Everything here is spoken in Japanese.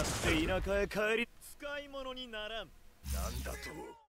って田舎へ帰り使い物にならん。なんだと？